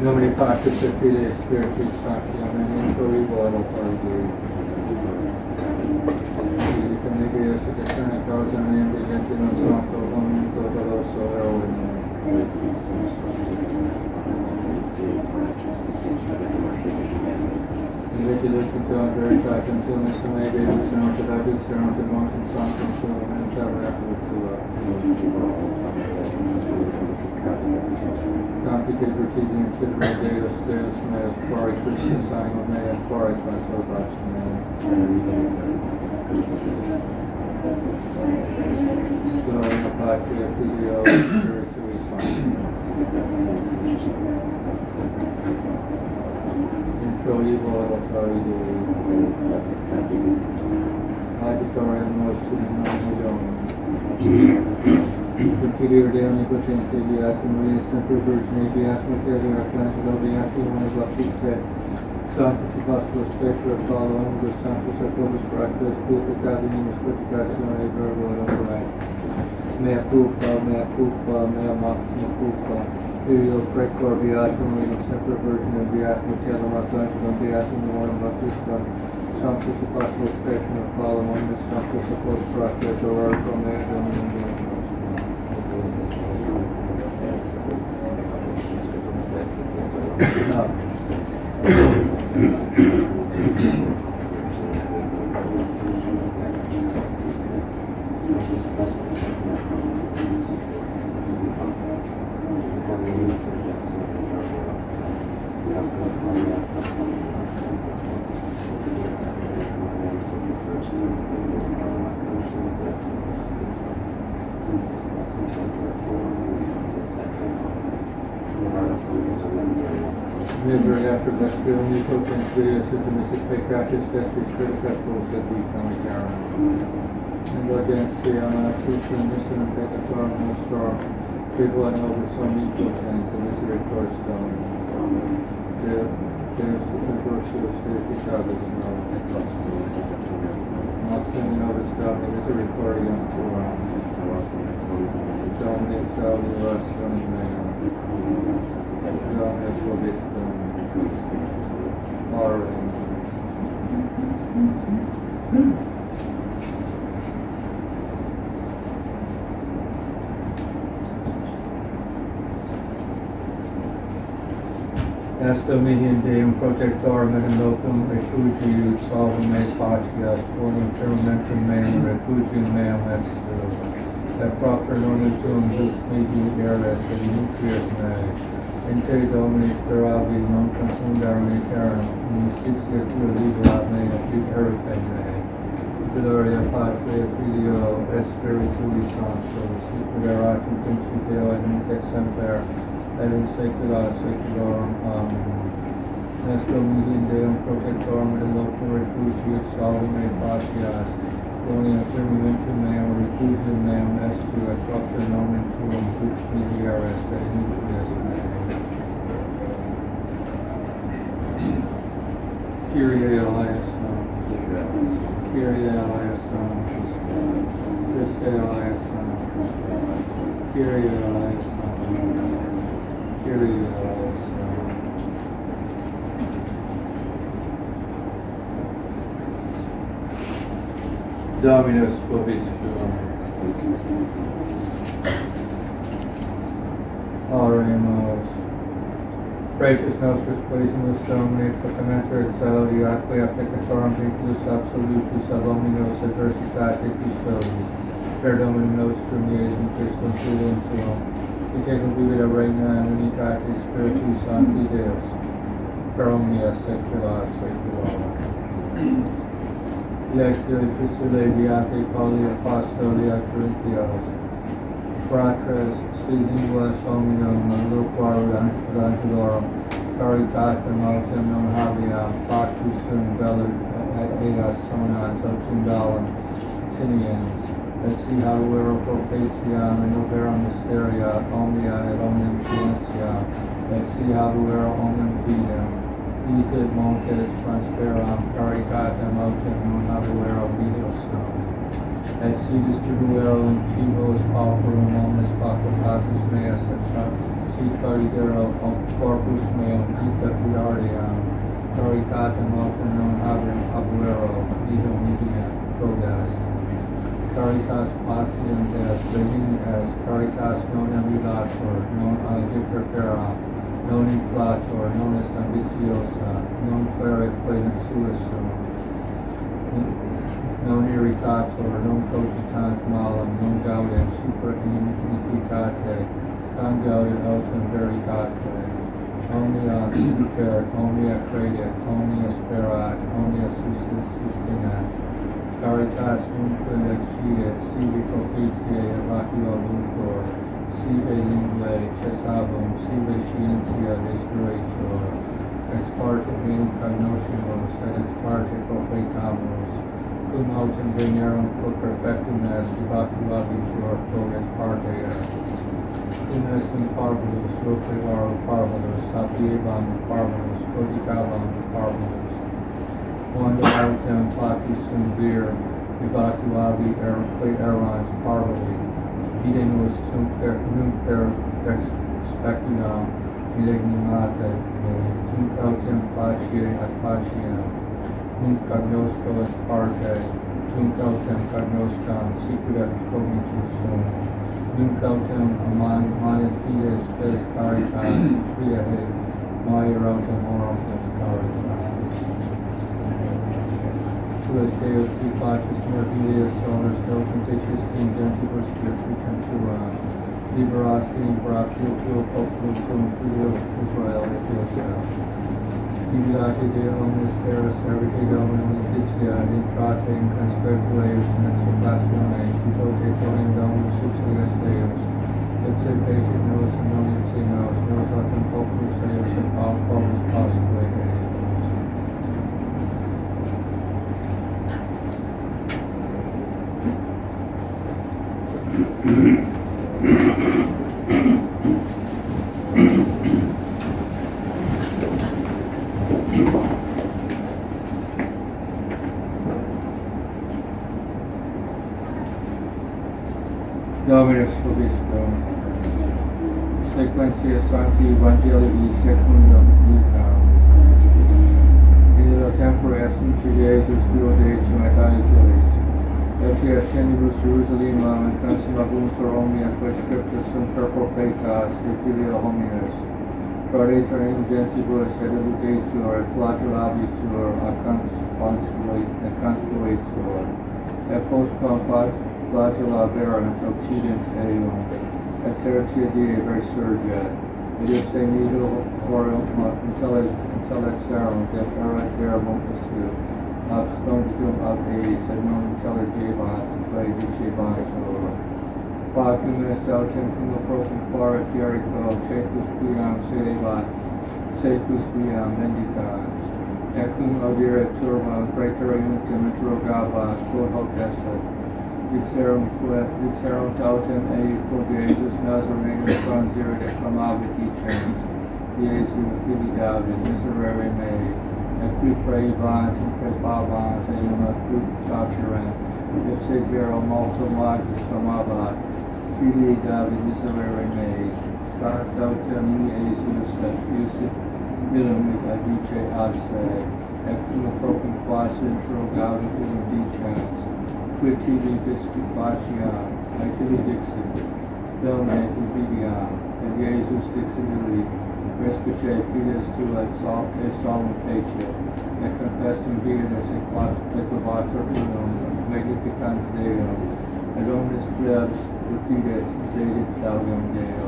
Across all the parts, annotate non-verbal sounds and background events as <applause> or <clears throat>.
nome Patris et Filii et Spiritus Sancti. Amen. Intro volo Dei. Filii connegius et eterna causa meam vigenti non sancto omnium todoso eorum. Invece lecito a veritatem tuum sume Deus et non ad et motum sanctum tuum et tabernaculum tuum. Compite pretidium citra Deus Deus meus quare Christus anima mea quare quas obras Gloria Patria Filio Spiritui Sancti. Intro evil adultari Dei. Aditorium nostrum in nomine Domini. Superior de omnipotente, beatum Maria, sempre Virgine, beatum Maria, Arcangelo, beatum Mone Baptiste, Sanctus Apostolus Petro, Paulo, Omnibus Sanctus Apostolus Fractus, Pur Peccati Minus Purificatione Verbo Domini. Mea culpa, mea culpa, mea maxima culpa. Io precor sempre Virgine, beatum Telum Arcangelo, beatum Mone Baptiste, Sanctus Apostolus Petro, Paulo, Omnibus Sanctus Apostolus Fractus, Oracle Mea Domini. Misery after vestry omnipotens Deus et missis peccatis vestris spiritus et vitam aeternam. Indulgentia crucium misserum peccatorum nostrum, tribula nobis omnipotens et misericors Domini. Deus et consortius purificabis nos. Nostra nobis Domini misericordiam tuam. Domini exaudi rationem meam. Dominus vobiscum. Our Est Dominion Deum in locum refugium salvum me patias, quorum firmamentum meum refugium est propter nonum tuum dux mihi eris et nutrius mei. In te Domini speravi non confundarum aeternum, in justitia tua liberat me et viteritem me. Gloria Patria Filio et Spiritui Sancto, superatum principio et nunc et semper, et in saecula saeculorum. Amen. Est Domini Deum protectorum et loco refugius salvum me patias, Donia firmamentum meum refugium meum est tu, et propter nomen tuum dux mihi eris et nutrius mei. Kyrie eleison. Kyrie eleison. Christe eleison. Kyrie Dominus vobiscum. Oremus. Praetus nostris quasimus Domini, proclamator et saudi aquae applicatorum vinculus absolutus ab omnios adversitate custodis. Per Dominum nostrum Iesum Christum filium tuum, qui tecum vivit regna in unitate Spiritus Sancti Deus, per omnia saecula saeculorum. Lectio epistolae viate Pauli apostoli ad Corinthios. Fratres, si linguas hominum loquar evangelorum, caritatem autem non habeam, factus sum velut et eas sonant autumnalum tiniens, et si habuero propitiam in operam mysteria omnia et omnium scientia, et si habuero omnium fidem, Vited montes transferam caritatem autem non habuero vidos sum. Et si distribuero in fibos pauperum omnes facultatis meas et si Caridero Corpus Meum Ita Fiardiam Caritatem Altem Non Habem Abuero Nihil Media Prodas Caritas Patiens est Virgin est Caritas Non Emulator Non Algiperpera Non Inflator Non Est Ambitiosa Non Quere Quenit Suisum non irritator, non cogitant malam, non gaudent super iniquitate, tam gaudet autem veritate, omnia super, omnia credet, omnia sperat, omnia sustinat, caritas umque excidet, sibi propitiae evacuo lucor, sive lingue cessabum, sive scientia destruitor, as part of the ex of reincarnationum, sed ex parte profetamus, cum autem in quod perfectum est, debatu abitur the ex parte est. Cum est in parvulus, loquevarum parvulus, sapiebam parvulus, codicabam parvulus. Quando autem placis sum vir, debatu abi erque erans parvuli, idem us nunc per, nunc per ex specunam, illignimate, 2005 Akashiya, Mint Carnosta was part of Tunkautan Carnosta, Sikura Komitu Sun, Tunkautan Aman, Manafides, Des Caritas, Triahe, Mayarata Moro, Des Caritas. Tuas tua, liberasti in brachio tuo populum cum Israel Israel. De Letitia, intrate in in subsidius Deus, nos in nos, autem populus et Eos. Dominus Vobiscum. Sequentia Sancti Evangelii Secundum Vitae. In illo tempore assumpti Jesus Duo Deum et Angelis. Ecce ascendibus Jerusalemam et consumabuntur omnia quae scriptus sunt per profetas et filio hominis. Praetor in gentibus et educator et flagellabitur a consulator. Et post flagella verant occident eum, et tertia die resurget, et ipse nihil orium intellexerum deferat verbum estu, absconditum ab eis, et non intelligebat, quae dicebantur. Facum est autem cum apropum quara Jericho, cetus quiam sedebat, secus viam mendicans, et cum audiret turba praetorium interrogabat, quod hoc esset, Dixerum dixerum tautem Jesus Nazarenus transirit et clamavit dicens, Iesu fili David, miserere et prepavant eum et qui tacerent, et se vero multo magis clamavat, fili David, miserere mei, stat autem in Iesus et iusit millum et adice ad se, et cum propum quas interrogavi cum dicens, quid tibi biscuit facia, aetili dixit, Dome invidia, et Jesus dixit illi, respice fides tua et et solum fece, et confessum viris et quad declamator unum, magnificans Deum, et omnis plebs repedet, dedit taugam Deo. In the name of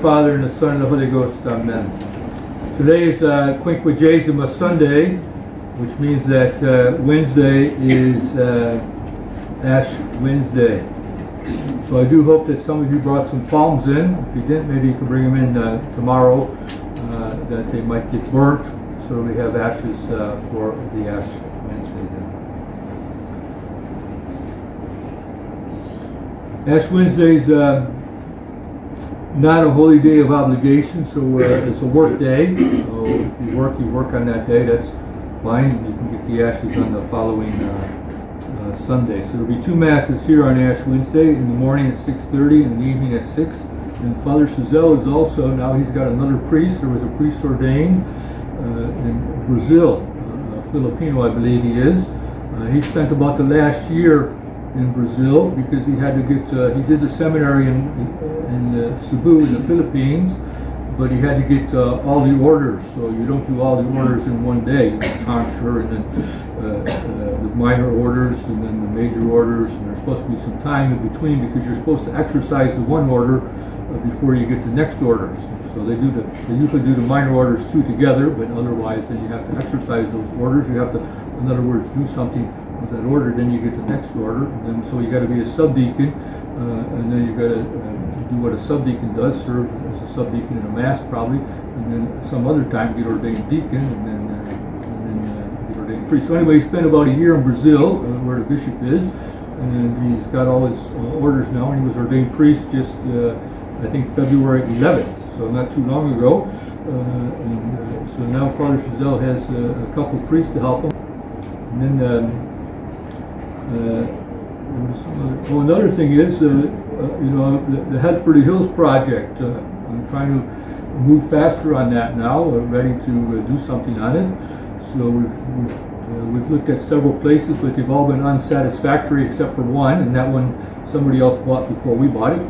the Father, and the Son, and the Holy Ghost. Amen. Today is uh, Quinquagesima Sunday, which means that uh, Wednesday is uh, Ash Wednesday. So I do hope that some of you brought some palms in. If you didn't, maybe you can bring them in uh, tomorrow, uh, that they might get burnt, so we have ashes uh, for the Ash Wednesday. Then. Ash Wednesday is not a holy day of obligation, so uh, it's a work day. So if you work, you work on that day. That's fine. You can get the ashes on the following uh, uh, Sunday. So there'll be two masses here on Ash Wednesday, in the morning at 6.30 and in the evening at 6. And Father Chazal is also, now he's got another priest. There was a priest ordained uh, in Brazil, Filipino I believe he is. Uh, he spent about the last year in Brazil because he had to get, uh, he did the seminary in, in Cebu in the Philippines but he had to get uh, all the orders. So you don't do all the orders in one day. Tonsure and then uh, uh, the minor orders and then the major orders, and there's supposed to be some time in between because you're supposed to exercise the one order uh, before you get the next orders. So they do the, they usually do the minor orders two together, but otherwise then you have to exercise those orders. You have to, in other words, do something that order, then you get the next order. And so you got to be a subdeacon, uh, and then you got to do what a subdeacon does, serve as a subdeacon in a mass probably, and then some other time get ordained deacon, and then, uh, and then uh, get ordained priest. So anyway, he spent about a year in Brazil, uh, where the bishop is, and he's got all his uh, orders now, and he was ordained priest just, uh, I think, February 11th, so not too long ago. Uh, and so now Father Chazal has a couple priests to help him. And then um, Uh, well, another thing is, uh, uh, you know, the, the Head for the Hills project. Uh, I'm trying to move faster on that now. We're ready to uh, do something on it. So we've, we've, we've, looked at several places, but they've all been unsatisfactory except for one, and that one somebody else bought before we bought it.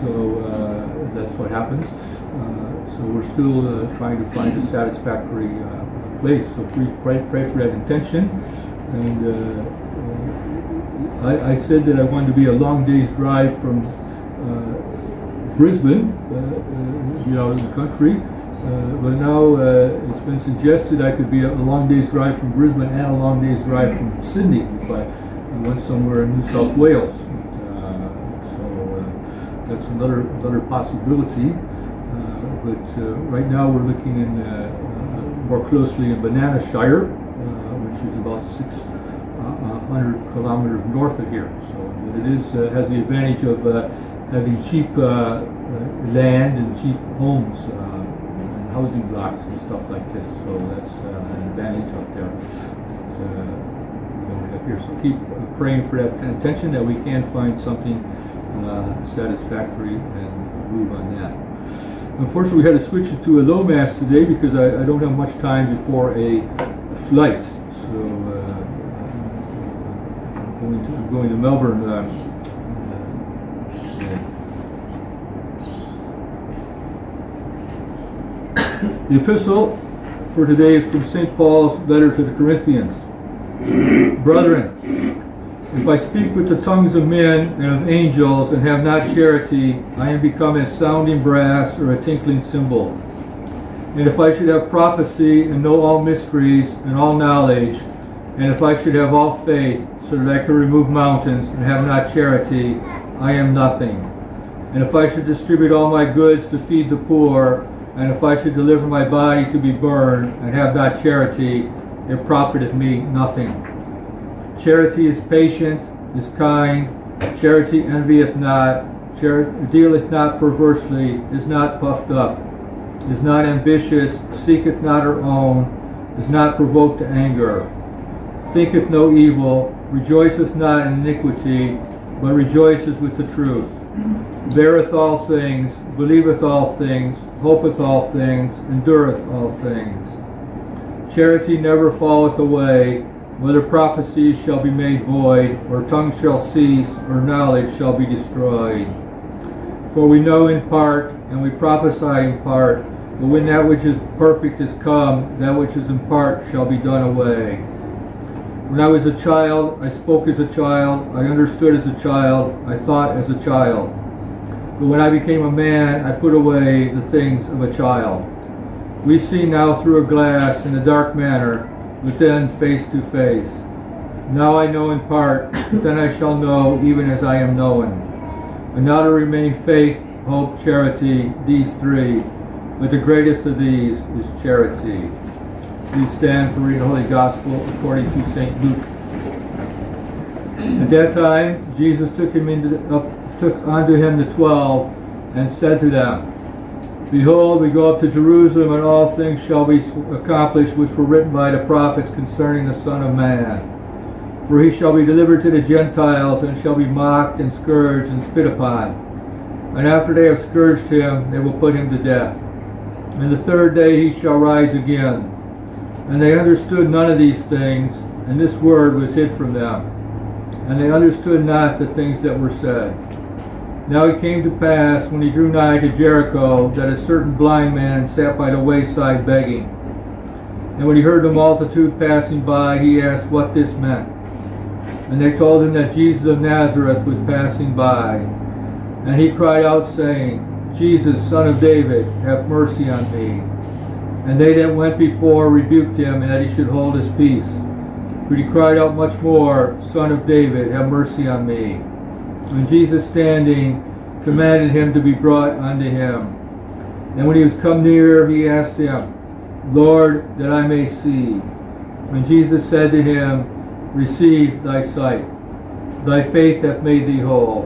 so that's what happens. so we're still trying to find a satisfactory place. So please pray, pray for that intention. And I, I, said that I wanted to be a long day's drive from uh, Brisbane, uh, uh, you know, in the country. Uh, but now uh, it's been suggested I could be a, long day's drive from Brisbane and a long day's drive from Sydney if I went somewhere in New South Wales. so that's another another possibility. but right now we're looking in more closely in Banana Shire, which is about six 100 kilometers north of here. So it is uh, has the advantage of uh, having cheap uh, land and cheap homes and housing blocks and stuff like this. So that's an advantage up there. Up here. So keep praying for that intention that we can find something satisfactory and move on that. Unfortunately, we had to switch it to a low mass today because I, I don't have much time before a flight. So going to, going to Melbourne. Uh, <coughs> the epistle for today is from St. Paul's letter to the Corinthians. <coughs> Brethren, if I speak with the tongues of men and of angels and have not charity, I am become as sounding brass or a tinkling cymbal. And if I should have prophecy and know all mysteries and all knowledge, and if I should have all faith so that I could remove mountains and have not charity, I am nothing. And if I should distribute all my goods to feed the poor, and if I should deliver my body to be burned and have not charity, it profiteth me nothing. Charity is patient, is kind, charity envieth not, charity dealeth not perversely, is not puffed up, is not ambitious, seeketh not her own, is not provoked to anger, thinketh no evil, rejoiceth not in iniquity, but rejoiceth with the truth, beareth all things, believeth all things, hopeth all things, endureth all things. Charity never falleth away, whether prophecy shall be made void, or tongue shall cease, or knowledge shall be destroyed. For we know in part, and we prophesy in part, but when that which is perfect is come, that which is in part shall be done away. When I was a child, I spoke as a child, I understood as a child, I thought as a child. But when I became a man, I put away the things of a child. We see now through a glass in a dark manner, but then face to face. Now I know in part, but then I shall know even as I am known. And now to remain faith, hope, charity, these three. But the greatest of these is charity. We stand for reading the Holy Gospel according to St. Luke. At that time, Jesus took him into up, took unto him the twelve, and said to them, Behold, we go up to Jerusalem, and all things shall be accomplished which were written by the prophets concerning the Son of Man. For he shall be delivered to the Gentiles, and shall be mocked, and scourged, and spit upon. And after they have scourged him, they will put him to death. And the third day he shall rise again. And they understood none of these things, and this word was hid from them. And they understood not the things that were said. Now it came to pass, when he drew nigh to Jericho, that a certain blind man sat by the wayside begging. And when he heard the multitude passing by, he asked what this meant. And they told him that Jesus of Nazareth was passing by. And he cried out, saying, Jesus, son of David, have mercy on me. And they that went before rebuked him, and that he should hold his peace. But he cried out much more, Son of David, have mercy on me. And Jesus standing commanded him to be brought unto him. And when he was come near, he asked him, Lord, that I may see. When Jesus said to him, Receive thy sight. Thy faith hath made thee whole.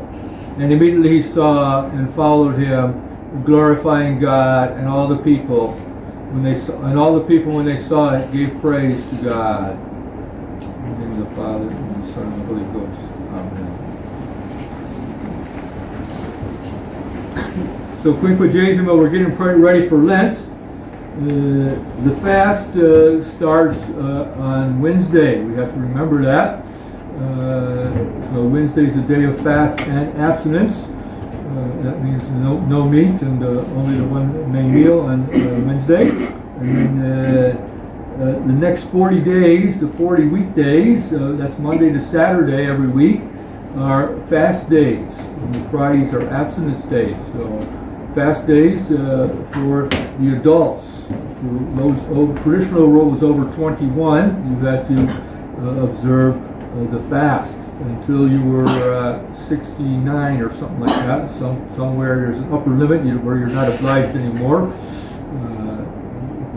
And immediately he saw and followed him, glorifying God, and all the people when they saw, and all the people when they saw it gave praise to God. In the name of the Father and the Son and the Holy Ghost. Amen. So but we're getting ready for Lent. Uh, the fast uh, starts uh, on Wednesday. We have to remember that. Uh, so Wednesday is a day of fast and abstinence. Uh, that means no, no meat and uh, only the one main meal on Wednesday. And then the next 40 days, the 40 weekdays, that's Monday to Saturday every week, are fast days. And the Fridays are abstinence days. So fast days uh, for the adults. For those oh, traditional rule was over 21, you had to uh, observe uh, the fast until you were uh, 69 or something like that. Some somewhere there's an upper limit where you're not obliged anymore. Uh,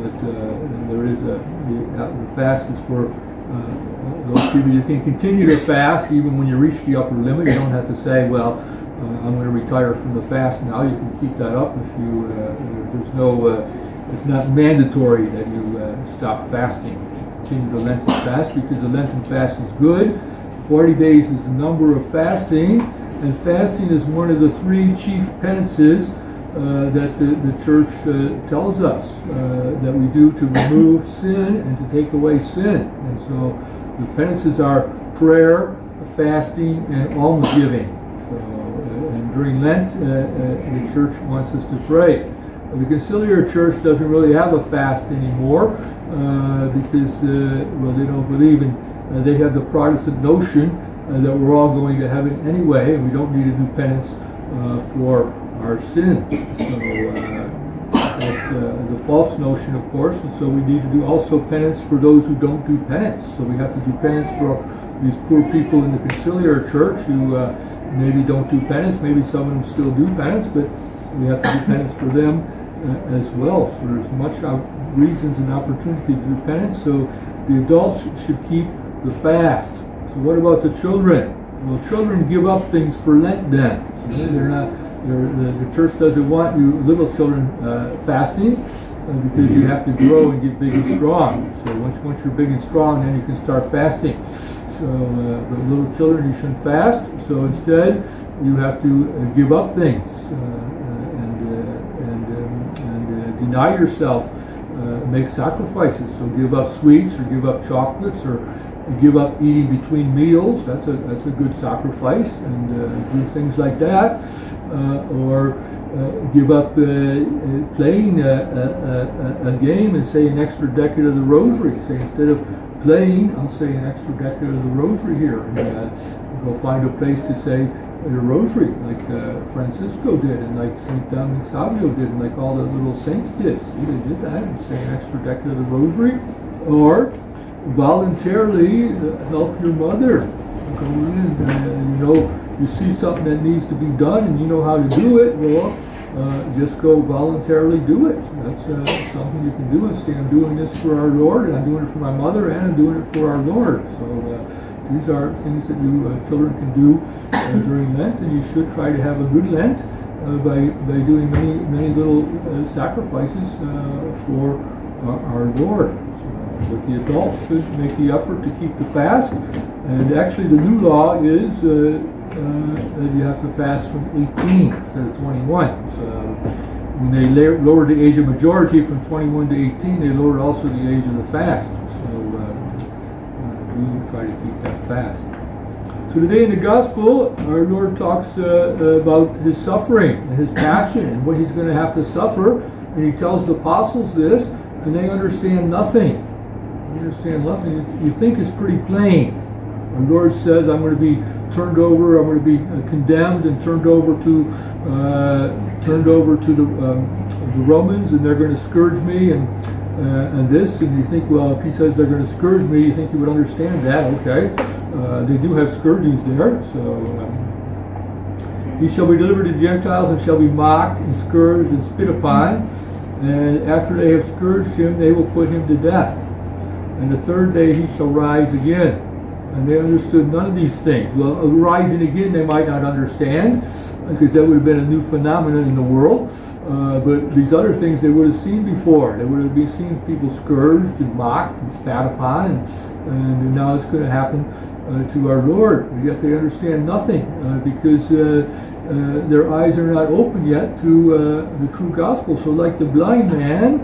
but uh, there is a the, the, fast is for those people you can continue to fast even when you reach the upper limit. You don't have to say, well, uh, I'm going to retire from the fast now. You can keep that up if you. Uh, there's no. Uh, it's not mandatory that you stop fasting. Continue the Lenten fast because the Lenten fast is good. 40 days is the number of fasting, and fasting is one of the three chief penances uh, that the, the church uh, tells us uh, that we do to remove sin and to take away sin. And so the penances are prayer, fasting, and almsgiving and during Lent, uh, uh, the church wants us to pray. The conciliar church doesn't really have a fast anymore uh, because, uh, well, they don't believe in, uh, they have the Protestant notion uh, that we're all going to heaven anyway, and we don't need to do penance for our sins. So that's the false notion, of course, and so we need to do also penance for those who don't do penance. So we have to do penance for these poor people in the conciliar church who maybe don't do penance. Maybe some of them still do penance, but we have to do penance for them uh, as well. So there's much reasons and opportunity to do penance. So the adults should keep the fast. So what about the children? Well, children give up things for Lent then. So they're not. They're, the, the, church doesn't want you little children uh, fasting uh, because you have to grow and get big and strong. So once once you're big and strong, then you can start fasting. So uh, the little children, you shouldn't fast. So instead, you have to uh, give up things uh, and and um, and deny yourself, make sacrifices. So give up sweets or give up chocolates or give up eating between meals. That's a that's a good sacrifice, and uh, do things like that, uh, or uh, give up playing a, a, a, game and say an extra decade of the Rosary. Say instead of playing, I'll say an extra decade of the rosary here. And, uh, go find a place to say the rosary, like uh, Francisco did, and like St. Dominic Savio did, and like all the little saints did. See, they did that and say an extra decade of the rosary. Or voluntarily help your mother. Go in, uh, you know, you see something that needs to be done and you know how to do it, well, uh, just go voluntarily do it. That's uh, something you can do and say, I'm doing this for our Lord, and I'm doing it for my mother, and I'm doing it for our Lord. So uh, these are things that you uh, children can do uh, during Lent, and you should try to have a good Lent uh, by by doing many many little sacrifices for our Lord. But the adults should make the effort to keep the fast, and actually the new law is uh, that you have to fast from 18 instead of 21. So when they lowered the age of majority from 21 to 18, they lowered also the age of the fast. So uh, uh, we try to keep that fast. So today in the gospel, our Lord talks uh, about his suffering and his passion and what he's going to have to suffer. And he tells the apostles this, and they understand nothing. Understand nothing. You think it's pretty plain. Our Lord says, I'm going to be turned over. I'm going to be uh, condemned and turned over to uh, turned over to the, um, the Romans, and they're going to scourge me and uh, and this. And you think, well, if he says they're going to scourge me, you think you would understand that. Okay, uh, they do have scourgings there, so. Um, he shall be delivered to Gentiles and shall be mocked and scourged and spit upon. And after they have scourged him, they will put him to death. And the third day he shall rise again and they understood none of these things. Well, rising again, they might not understand, because that would have been a new phenomenon in the world. Uh, but these other things they would have seen before. They would have seen people scourged and mocked and spat upon, and, and now it's going to happen uh, to our Lord. Yet they understand nothing uh, because uh, uh, their eyes are not open yet to uh, the true gospel. So, like the blind man,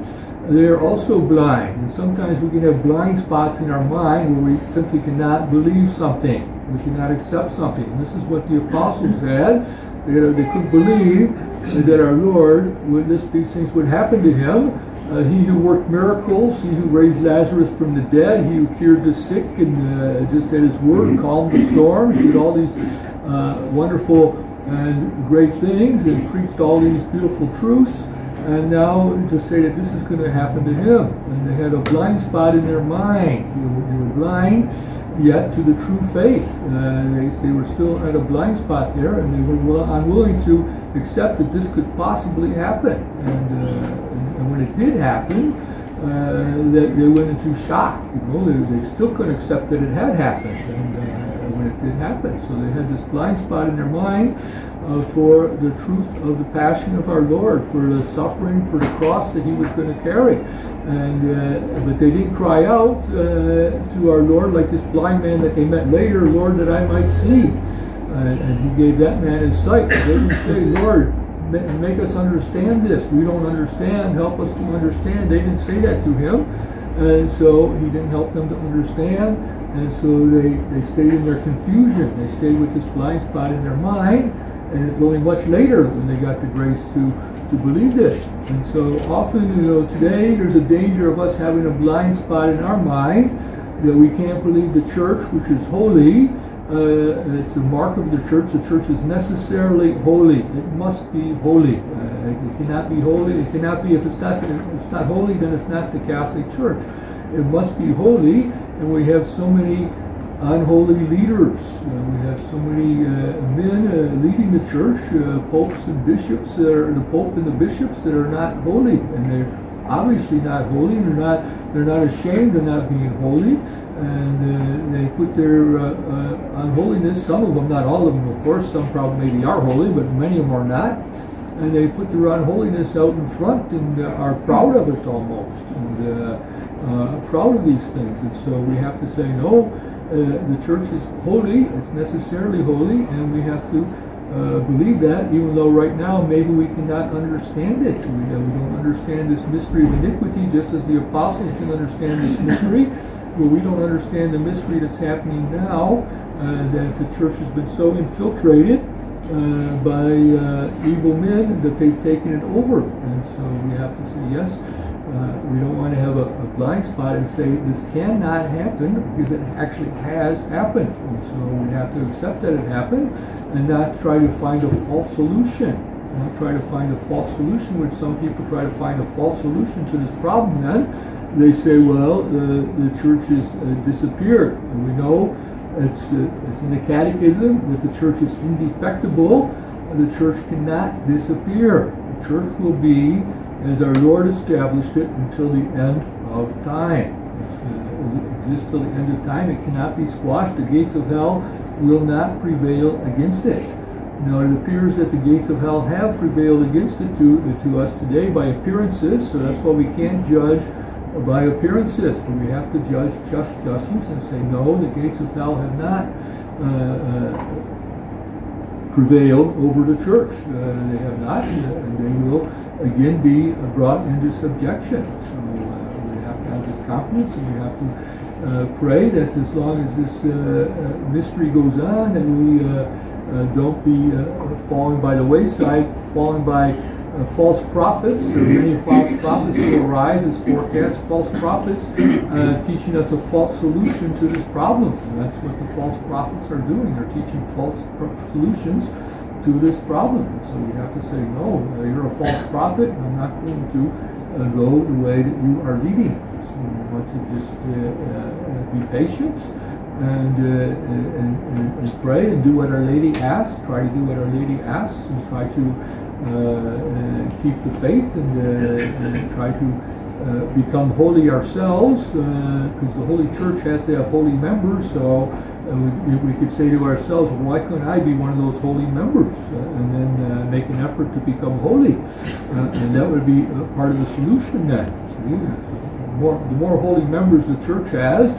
they're also blind. And sometimes we can have blind spots in our mind where we simply cannot believe something. We cannot accept something. And this is what the apostles had. They, they couldn't believe that our Lord, would this, these things would happen to him. Uh, he who worked miracles, he who raised Lazarus from the dead, he who cured the sick and uh, just at his word calmed the storms, did all these uh, wonderful and great things and preached all these beautiful truths. And now to say that this is going to happen to him. And they had a blind spot in their mind. They were, they were blind yet to the true faith. Uh, they, they, were still at a blind spot there, and they were unwilling to accept that this could possibly happen. And, uh, and when it did happen, uh, they, they, went into shock. You know, they, they, still couldn't accept that it had happened. And, when it did happen, so they had this blind spot in their mind uh, for the truth of the passion of our Lord, for the suffering, for the cross that he was going to carry. And uh, but they didn't cry out uh, to our Lord like this blind man that they met later, Lord, that I might see. And, and he gave that man his sight. They didn't say, Lord, make us understand this. We don't understand. Help us to understand. They didn't say that to him. And so he didn't help them to understand. And so they, they stayed in their confusion. They stayed with this blind spot in their mind and it's only much later when they got the grace to, to believe this. And so often, you know, today there's a danger of us having a blind spot in our mind that we can't believe the church, which is holy. Uh, it's a mark of the church. The church is necessarily holy. It must be holy. Uh, it cannot be holy. It cannot be if it's not if it's not holy, then it's not the Catholic Church. It must be holy, and we have so many unholy leaders. We have so many uh, men uh, leading the church, uh, popes and bishops, that are, the pope and the bishops that are not holy, and they're obviously not holy. They're not. They're not ashamed of not being holy, and uh, they put their uh, unholiness. Some of them, not all of them, of course. Some probably maybe are holy, but many of them are not. And they put their unholiness out in front and are proud of it almost, and proud of these things. And so we have to say no uh, the church is holy, it's necessarily holy, and we have to uh, believe that, even though right now maybe we cannot understand it. We, uh, we don't understand this mystery of iniquity, just as the apostles didn't understand this mystery. Well, we don't understand the mystery that's happening now, uh, that the church has been so infiltrated uh, by uh, evil men that they've taken it over. And so we have to say, yes, uh, we don't want to have a, a, blind spot and say this cannot happen because it actually has happened. And so we have to accept that it happened and not try to find a false solution. Not try to find a false solution, which some people try to find a false solution to this problem then. They say, well, the, the church has uh, disappeared. And we know it's, uh, it's in the Catechism that the church is indefectible. The church cannot disappear. The church will be as our Lord established it until the end of time. It exists till the end of time. It cannot be squashed. The gates of hell will not prevail against it. Now it appears that the gates of hell have prevailed against it to, to us today by appearances, so that's why we can't judge by appearances, but we have to judge just judgments and say, no, the gates of hell have not uh, uh, prevailed over the church. Uh, they have not, and they will again be brought into subjection. So uh, we have to have this confidence, and we have to uh, pray that as long as this uh, mystery goes on, that we don't be falling by the wayside, falling by uh, false prophets, or many false prophets will arise as forecast false prophets, uh, teaching us a false solution to this problem. And that's what the false prophets are doing. They're teaching false solutions this problem. So we have to say, no, you're a false prophet. I'm not going to uh, go the way that you are leading. So we want to just uh, uh, be patient and, uh, and, and, and, pray and do what Our Lady asks. Try to do what Our Lady asks and try to uh, keep the faith and, uh, and try to uh, become holy ourselves because the Holy Church has to have holy members. So we, we, could say to ourselves, why couldn't I be one of those holy members and then make an effort to become holy? and that would be part of the solution then. See? The more, the more holy members the church has,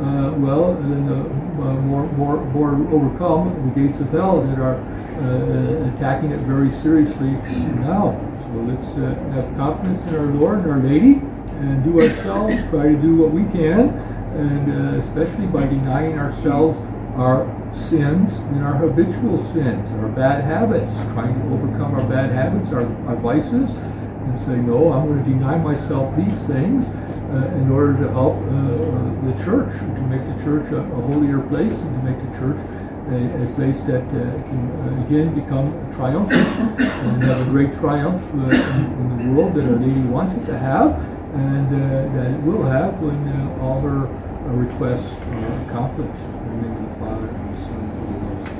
uh, well, then the uh, more, more, more overcome the gates of hell that are uh, attacking it very seriously now. So let's uh, have confidence in our Lord and our Lady and do ourselves, try to do what we can, and uh, especially by denying ourselves our sins and our habitual sins, our bad habits, trying to overcome our bad habits, our, our vices, and say, no, I'm going to deny myself these things uh, in order to help uh, uh, the church, to make the church a, a, holier place, and to make the church a, a place that can again become triumphant and have a great triumph in, in, the world that Our Lady wants it to have, and uh, that it will have when uh, all her uh, requests are accomplished. In the Father, and the Son, and the Holy Ghost.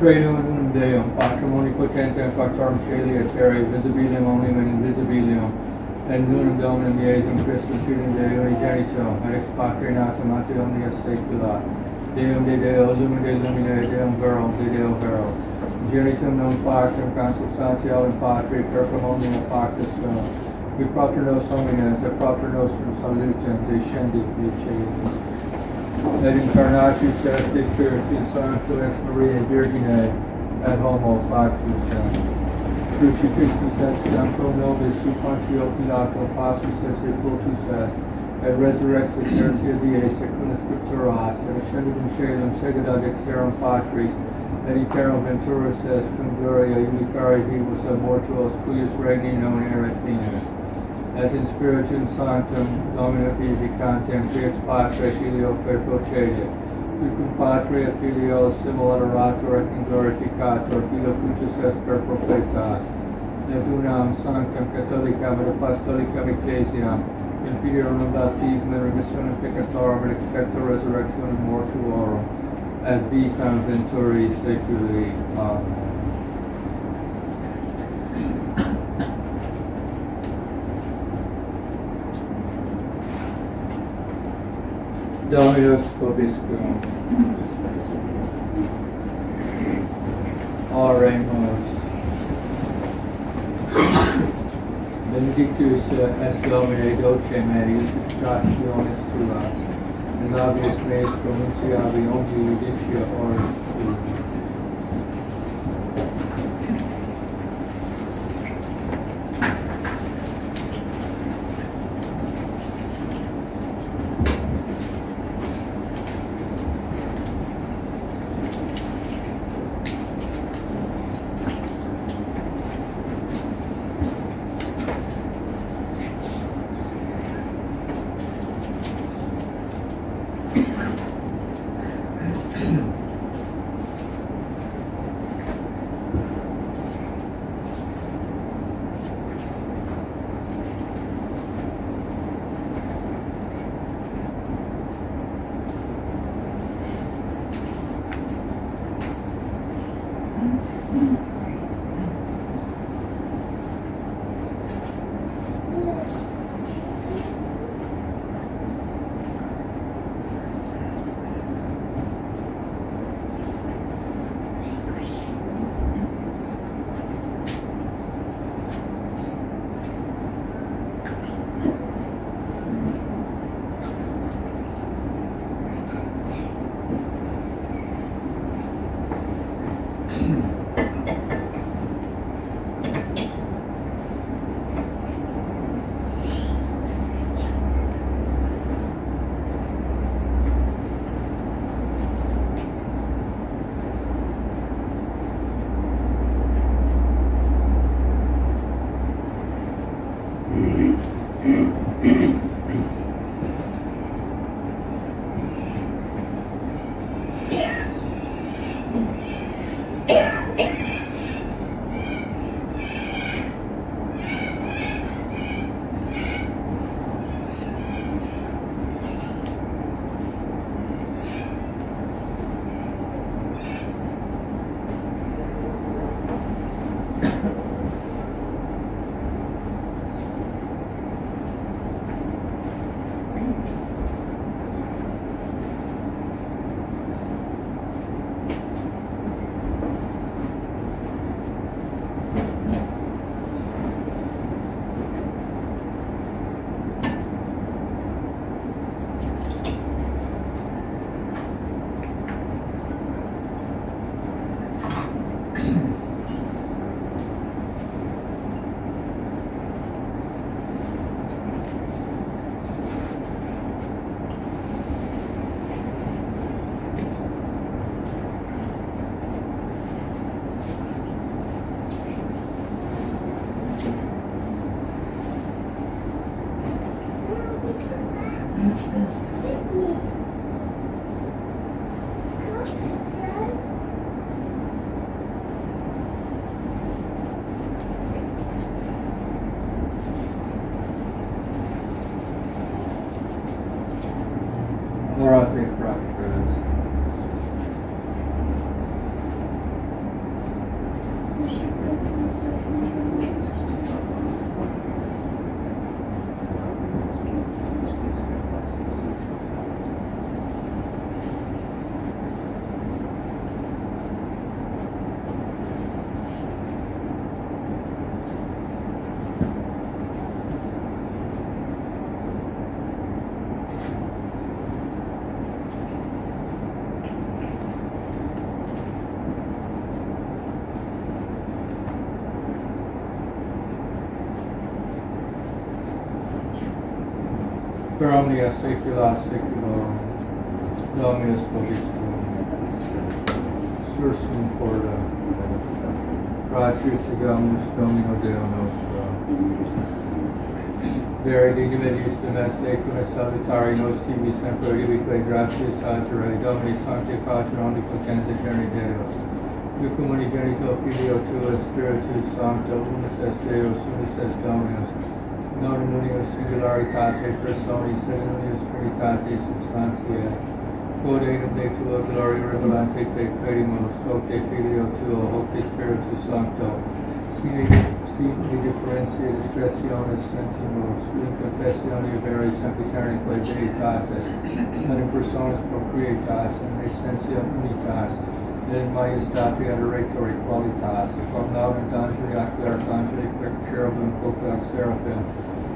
Credo in Deum, patrimony potentem factorum celi et terrae, visibilium omnium invisibilium, et nunum Dominum Iesum Christum Filum Dei Unigenitum, et ex Patri natum ante omnia saecula, Deum de Deo, lumen de lumine, Deum verum de Deo vero, genitum non factum consubstantialem Patri, percum omnium factus sum, qui propter nos homines, et propter nostrum salutem, descendit de celis et incarnatus est Spiritus Sancto ex Maria Virgine et homo factus crucifixus est jam pro nobis su Pontio Pilato passus est et fructus est et resurrexit tertia die secundus scripturas et ascendit in caelum segit ad exterum patris et iterum venturus est cum gloria unicare vivus ad mortuos cuius regni non erat finis et in spiritum sanctum domino vivicantem ex patre filio per procedia patre et filio simul adorator et in glorificator filio cutus est per profetas et unam sanctam catholicam et apostolicam ecclesiam in filiorum baptismum remissionem peccatorum et expecto resurrectionem mortuorum et vitam venturi seculi amen Dominus Vobiscum. Oremus. Benedictus uh, est Domine Doce Meri, Stationis tuas, in labius meis pronunciavi omni judicia oris Fractures. Per omnia saecula saeculorum. Dominus vobiscum. Sursum corda. Gratius egamus Domino Deo nostro. Vere dignividius domeste cum salutari nos tibi semper ibique gratius agere Domini Sancte Pater Omnipotens Eterni Deus. Ducum unigenito Filio Tuo Spiritus Sancto unus est Deus unus est Dominus non in unio singularitate personis sed unio spiritate substantiae quod in de tua gloria revelante te credimus hoc filio tuo hoc spiritus sancto sine sine differentia discretionis sentimus in confessione veri sempiternique deitatis et in personas proprietas in essentia unitas et in majestate adoratori qualitas. Quam laudant angeli ac arcangeli per cherubim quoque ac seraphim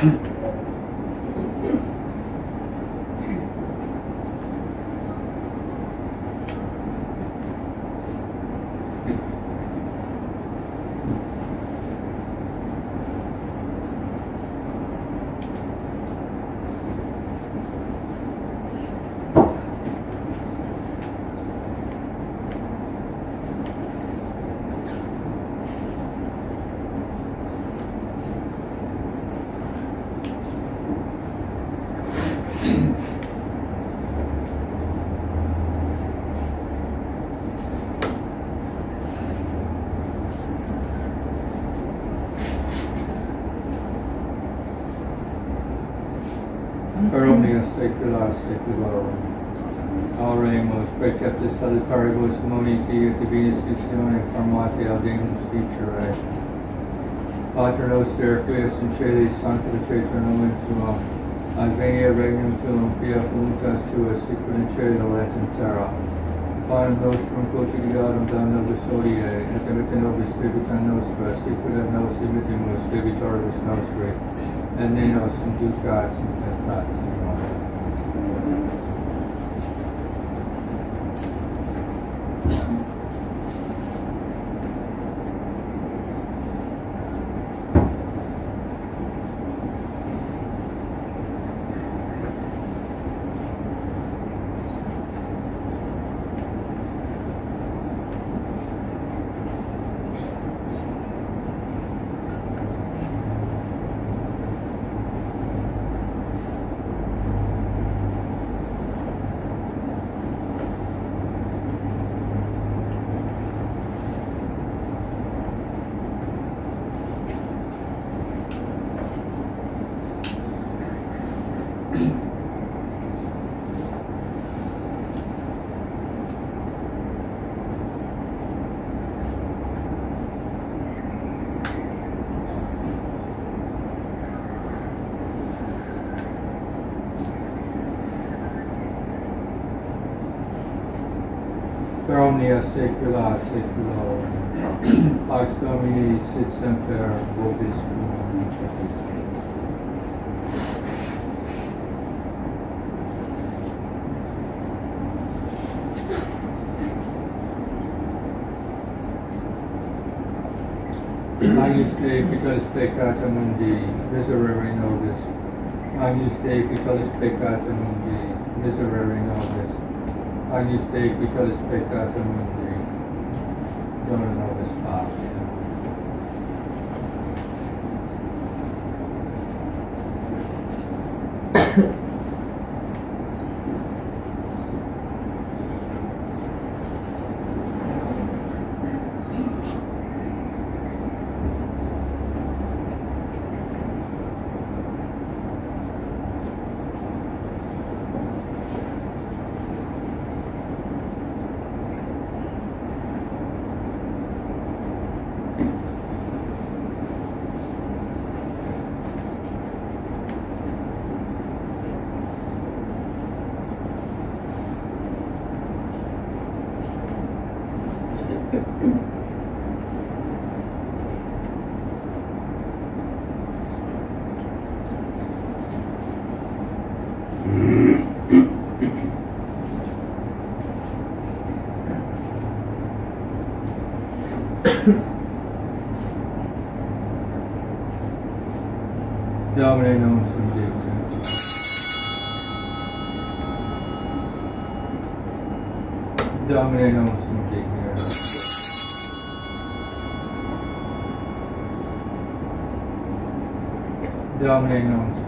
Eromnia secula seculorum. Auremus preceptus salutaribus moniti et divina institutione formati audemus dicere. Pater noster, qui es in celis sanctificetur nomen tuum, advenia regnum tuum, in cielo et in terra. Panem nostrum quotidianum da nobis hodie, et dimitte nobis debita nostra, sicur et nos nostri. Per omnia secula seculorum. <clears throat> Pax Domini sit semper vobiscum. Agnus Dei pitolis peccata mundi, miserere nobis. Agnus Dei pitolis peccata mundi, miserere nobis. Agnus Dei pitolis peccata mundi, dona nobis pace. Domine non sum Dictum. Domine non sum Dictum. Domine non sum Dictum.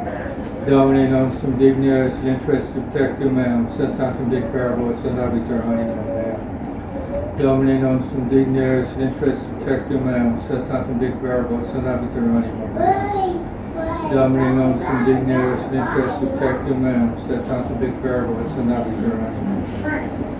vivat vobis omnipotens universe. Ecce anis Dei, ecce pitolia peccatum di Domine non sum dignius interest subtectum meum, sed tantum declarabo sed abitur animum meum. Domine non sum dignius interest subtectum meum, sed tantum declarabo sed abitur animum meum. Domine non sum dignius interest subtectum meum, sed tantum declarabo sed abitur animum meum. Monica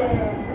Yeah.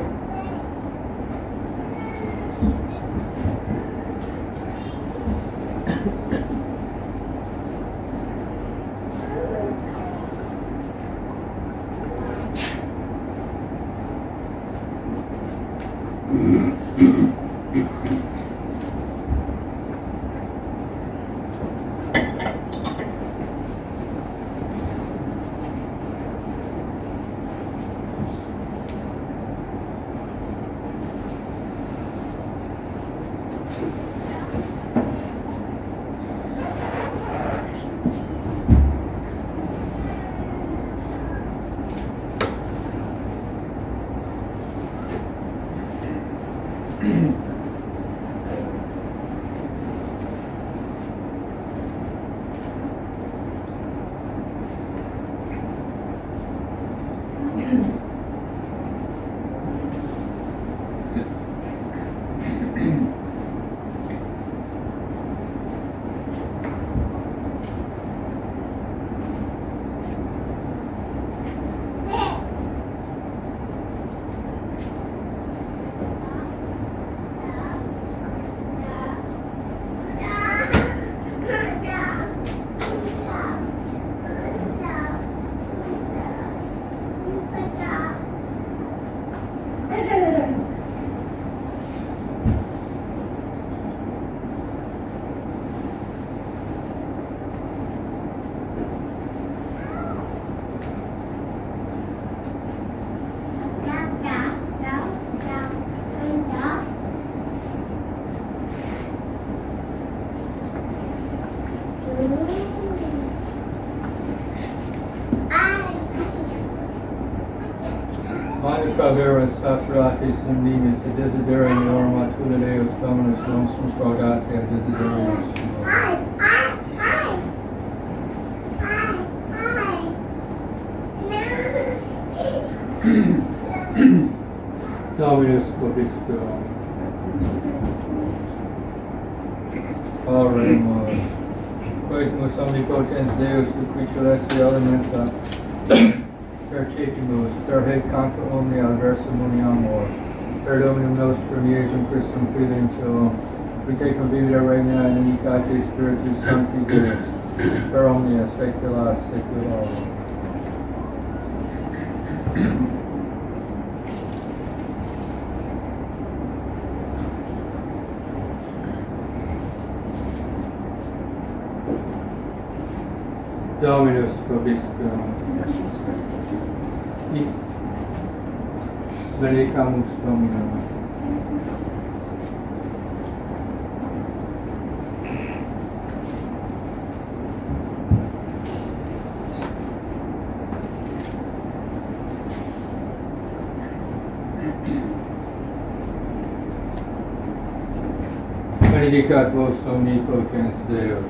Vera Saturati Sumnimis, Desideri Norma Tulileus Dominus Non Sum Prodate Desiderius. <coughs> Dominus Vobiscum. Oremus. Quasimus Omnipotens Deus, Luquitur Celesti Elementa. Percepimus, per haec contra omnia adversa amor, per dominum nostrum Iesum Christum fidem tuum, we take convivida regna in unicate Spiritus Sancti Deus, per omnia saecula saeculorum. Dominus vobiscum. Benedicamus Dominum. Benedicat vos omnipotens Deus,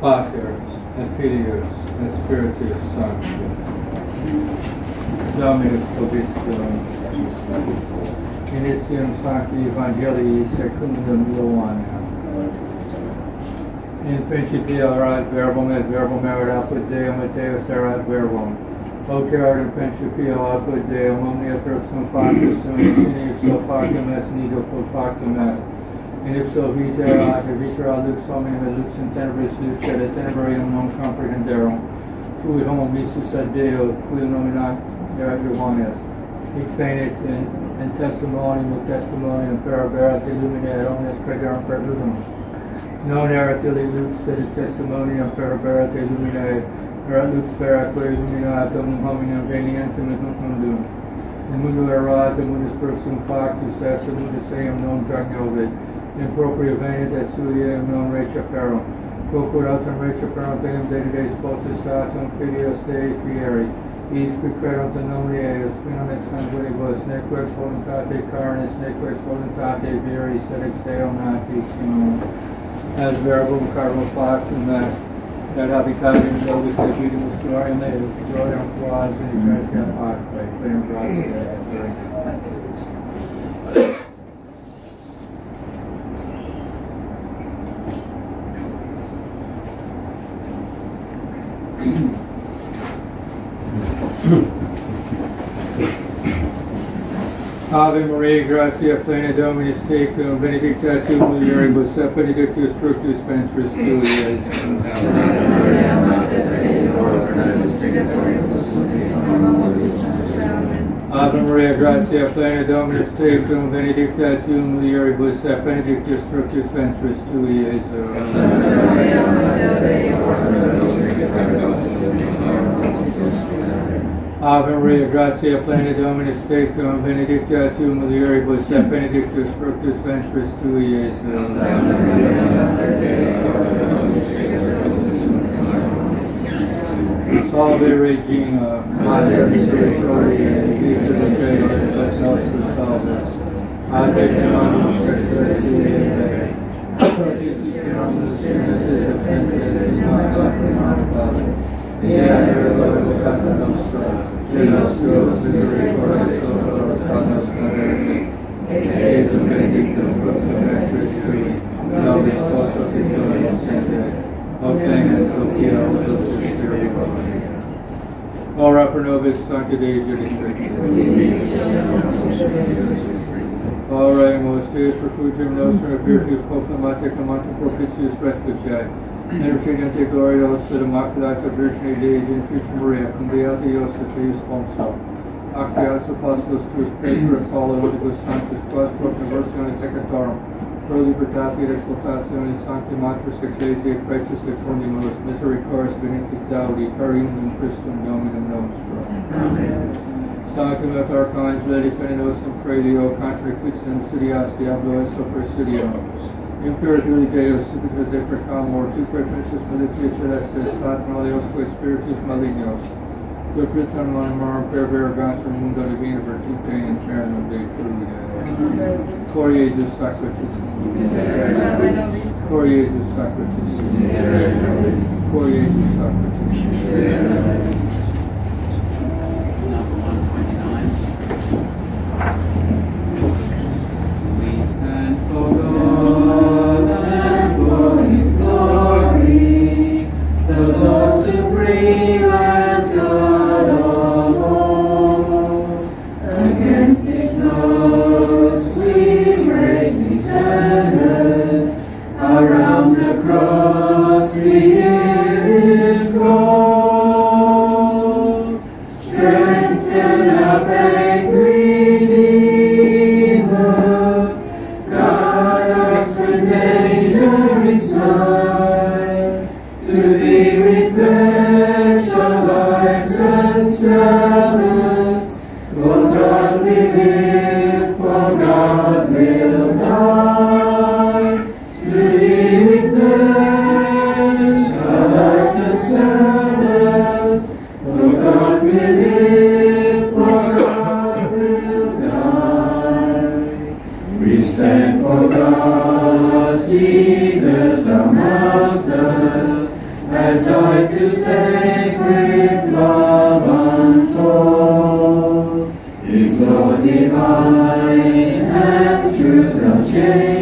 Pater, et Filius, et Spiritus Sanctus. Dominus vobiscum. Initium Sancti Evangelii secundum Ioannem. In principio erat verbum et verbum erat apud Deum et Deus erat verbum. Hoc erat in principio apud Deum omnia fructum factus sum in ipso factum est nido quod factum est. In ipso vita erat et vita erat lux hominem et lux in tenebris luce et tenebrium non comprehenderum. Fui homo visus ad Deo, qui nominat erat Johannes. Hic venit in, in testimonium ut testimonium per verat illumine et omnes crederum per ludum. Non erat illi lux sed testimonium per verat illumine erat lux vera quae illuminat omnium hominum venientem et nunc mundum. In mundo erat et mundus persum factus est et mundus eum non cognovit. In propria venit et sui eum non receperum. Quoquod autem receperum deum dedides potestatum filios Dei fieri. Nomine eius, qui non ex sanguinibus, neque ex voluntate carnis, neque ex voluntate viri, sed ex Deo natis sum. Ad verbum carbon factum est, et habitatum nobis et vidimus gloriam eius, gloriam quas in eternitia pacque, plena gratia et Ave Maria, gratia plena Dominus tecum, benedicta tu mulieribus, et benedictus fructus ventris tui, Ave Maria, gratia plena Dominus tecum, benedicta tu mulieribus, et benedictus fructus ventris tui, Iesus. Ave Maria, gratia plena Dominus tecum, benedicta tu mulieribus, et benedictus fructus ventris tui, Iesus. Mater Salve Regina, Mater Misericordiae, Vita Decretis, et Nostra Salve. Adveniamus exercere, Protispiramus genitis offentes in macula primata, Via ergo evocata nostra, Venus tuos misericordias a nos cadere, et Jesum benedictum fructum ventris tui, nobis post officium sente, O clemens, O pia, O dulcis Ora pro nobis sancta Dei. Intercedente glorios et immaculata Virgine Dei Genitrice Maria, Beata Iosef Eius Sponsor. Actias Apostles tuus Peter et Paul et Odibus Sanctus quas pro conversione peccatorum, pro libertate et exaltatione Sancti Matris Ecclesiae Precis et Fornimus, Misericordias Benedictis Audi, Carium Christum Dominum Nostrum. Amen. Sanctum et Archangeli Feninosum Praelio contra quixen insidias Diablo est presidio. Imperatuli Deus, subitus de precamor, tu prepensis militia celestes, Satan aliosque spiritus malignos, tu pritzam manumarum per vergantur mundo divina virtute infernum de truide. Cor Iesus Sacratus. Miserere nobis. Cor Iesus Sacratus. Miserere nobis. Stand for God, Jesus our Master, has died to save with love untold. His law divine and truth unchanging,